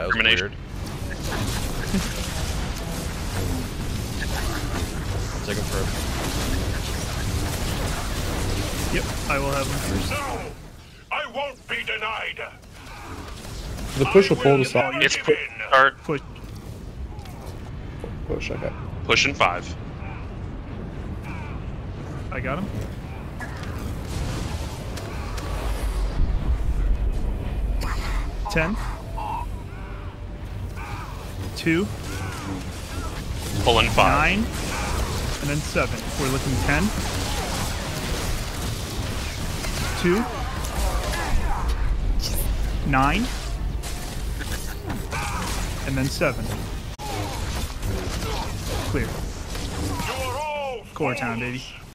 That was Termination. weird. I'll take him first. Yep, I will have him first. No! I won't be denied! The push will pull to stop. It's Give pu- in. start Push. Push, okay. pushing five. I got him. Ten. Two. Pulling five. Nine. And then seven. We're looking ten. Two. Nine. And then seven. Clear. Core town, baby.